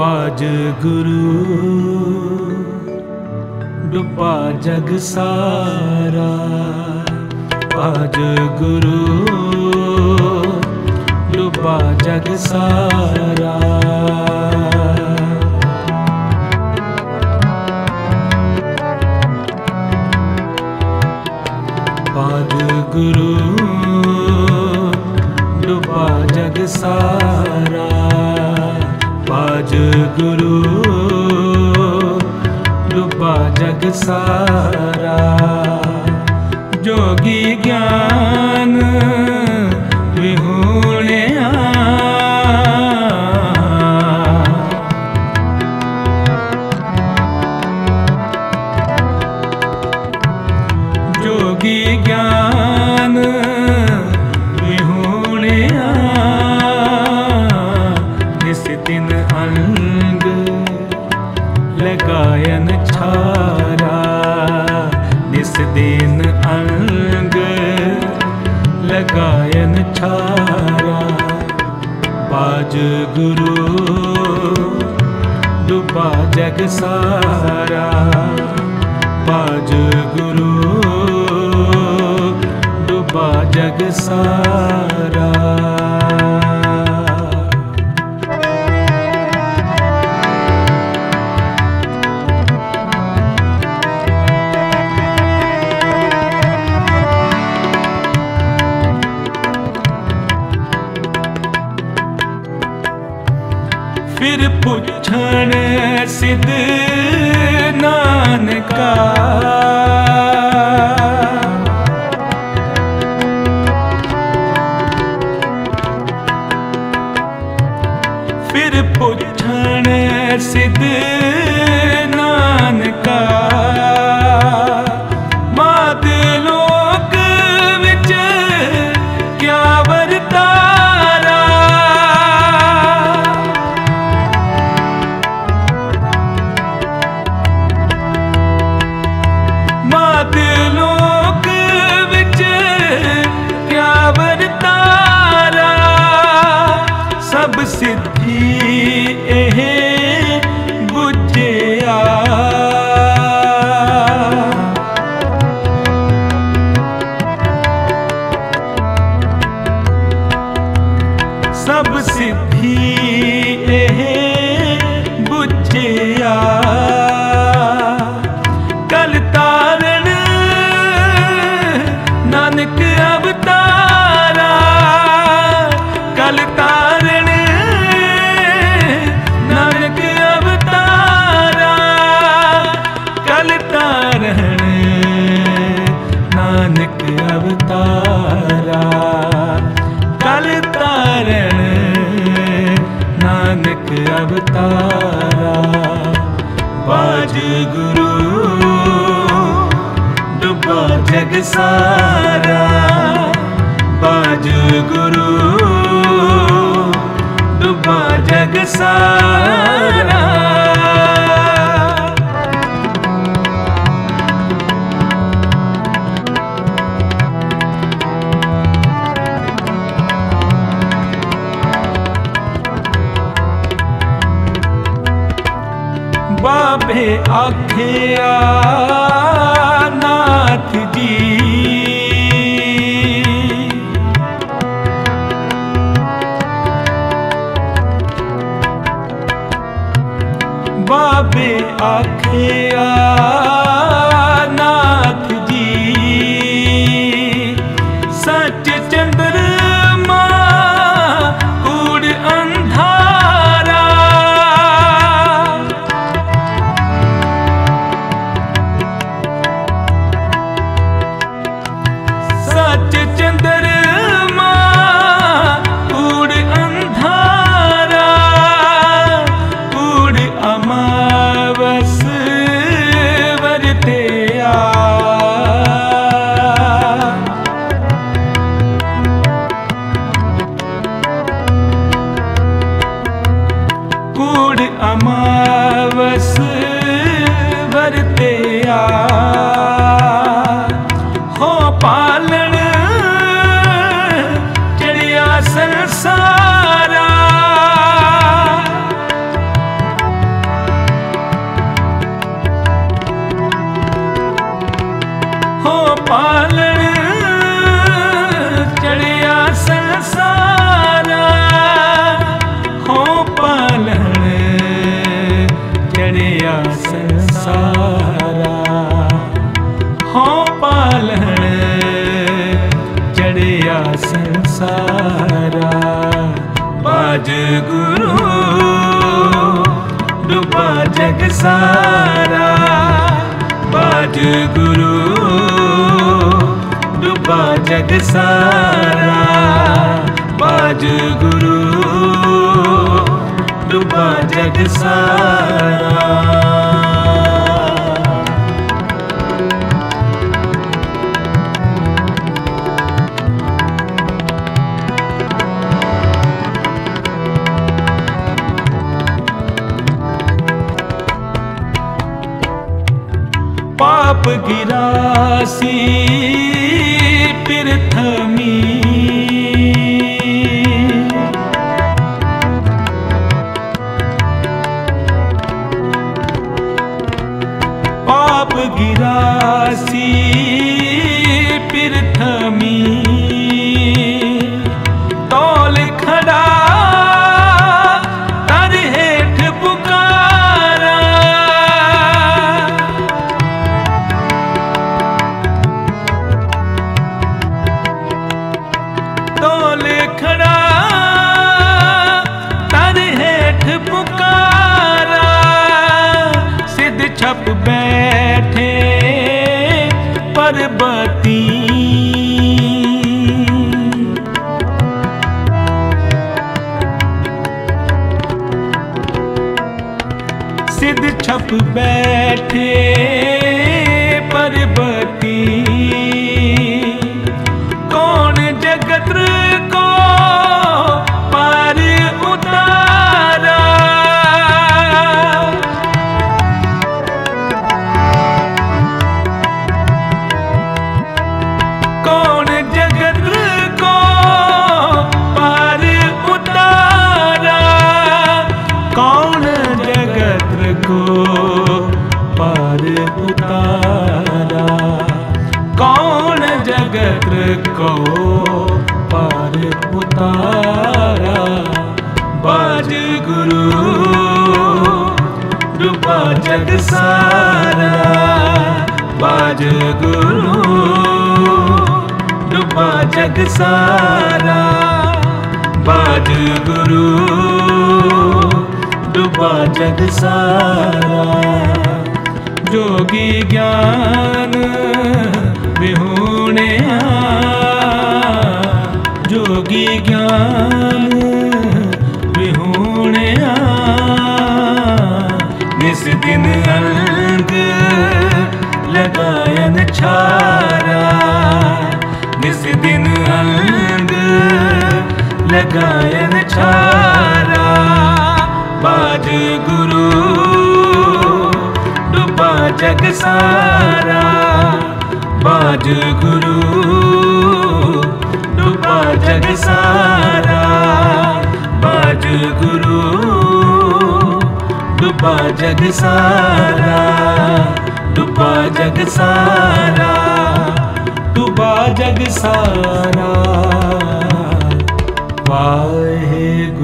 ਬਾਜ ਗੁਰੂ। ਡੁੱਬਾ ਜਗ ਸਾਰਾ। ਬਾਜ ਗੁਰੂ। ਡੁੱਬਾ ਜਗ ਸਾਰਾ। ਗੁਰੂ ਡੁਬਾ ਜਗ ਸਾਰਾ। ਬਾਜ ਗੁਰੂ ਡੁਬਾ ਜਗ ਸਾਰਾ। ਬਾਜ ਗੁਰੂ ਡੁਬਾ ਜਗ ਸਾਰਾ। ਪੁੱਛਣ ਸਿਧ ਨਾਨਕਾ। ਫਿਰ ਪੁੱਛਣ ਸਿਧ ਸਾਰਾ ਬਾਜ ਗੁਰੂ ਡੁੱਬਾ ਜਗ ਸਾਰਾ। ਬਾਬੇ ਆਖਿਆ ਬਾਬੇ ਆਖਿਆ ਵਰਤਿਆ ਕੂੜ ਅਮਾਵਸ ਹੋ ਪਾਲ ਬਾਜ ਗੁਰੂ, ਡੁੱਬਾ ਜਗ ਸਾਰਾ। ਬਾਜ ਗੁਰੂ, ਡੁੱਬਾ ਜਗ ਸਾਰਾ। ਬਾਜ ਗੁਰੂ, ਡੁੱਬਾ ਜਗ ਸਾਰਾ। ਪਾਪ ਗਿਰਾਸੀ ਪ੍ਰਥਮੀ ਪਾਪ ਗਿਰਾਸੀ ਸਿੱਧ ਛਪ ਬੈਠੇ ਪਰਬਤੀ। ਸਿੱਧ ਛਪ ਬੈਠੇ ਜਗਤ ਕੋ ਪਰ ਉਤਾਰਾ ਬਾਜ ਗੁਰੂ ਡੁਬਾ ਜਗ ਸਾਰਾ। ਬਾਜ ਗੁਰੂ ਡੁਬਾ ਜਗ ਸਾਰਾ। ਬਾਜ ਗੁਰੂ ਡੁਬਾ ਜਗ ਸਾਰਾ। ਜੋਗੀ ਗਿਆਨ ਗਿਆਨ ਵਿਹੂਣਿਆ ਨਿਸ ਦਿਨ ਅੰਗ ਲਗਾਇਨ ਛਾਰਾ ਨਿਸ ਦਿਨ ਅੰਗ ਲਗਾਇਨ ਛਾਰਾ, ਬਾਜ ਗੁਰੂ ਡੁਬਾ ਜਗ ਸਾਰਾ। ਬਾਜ ਗੁਰੂ ਡੁਬਾ ਜਗ ਸਾਰਾ। ਡੁੱਬਾ ਜਗ ਸਾਰਾ ਡੁੱਬਾ ਜਗ ਸਾਰਾ ਡੁੱਬਾ ਜਗ ਸਾਰਾ ਵਾਹਿਗੁਰੂ